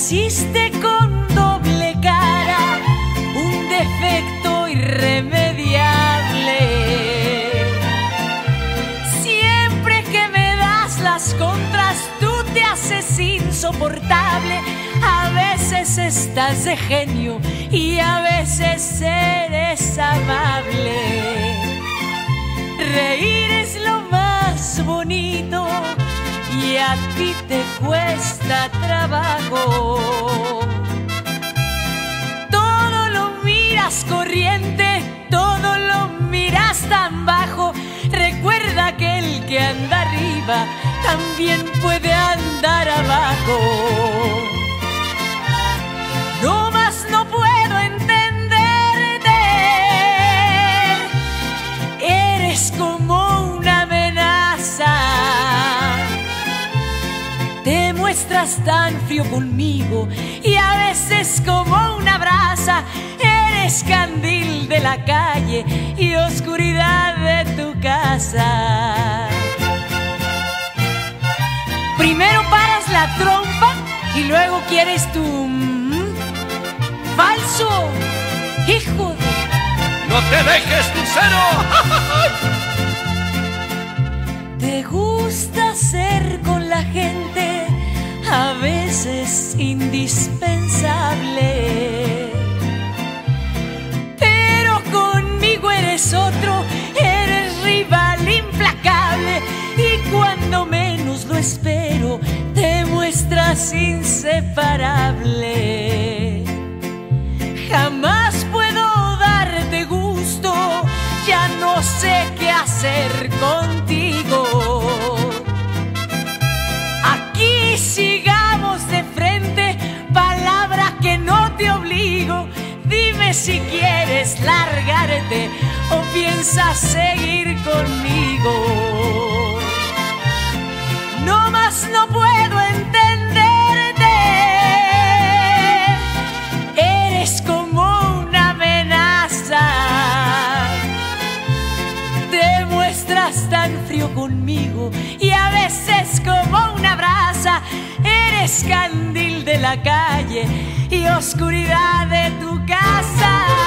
Naciste con doble cara, un defecto irremediable. Siempre que me das las contras, tú te haces insoportable. A veces estás de genio y a veces eres amable. Reír es lo más bonito y a ti te cuesta que anda arriba también puede andar abajo. No más no puedo entenderte. Eres como una amenaza. Te muestras tan frío conmigo y a veces como una brasa. Eres candil de la calle y oscuridad de tu casa. Primero paras la trompa y luego quieres tu mm, falso hijo de ¡No te dejes, Lucero! Te gusta ser con la gente, a veces indispensable. Pero conmigo eres otro, eres rival implacable. Y cuando menos lo espero, te muestras inseparable. Jamás puedo darte gusto, ya no sé qué hacer contigo. Aquí sigamos de frente, palabra que no te obligo. Dime si quieres largarte o piensas seguir y a veces como una brasa. Eres candil de la calle y oscuridad de tu casa.